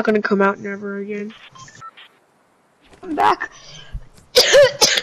not gonna come out never again. I'm back.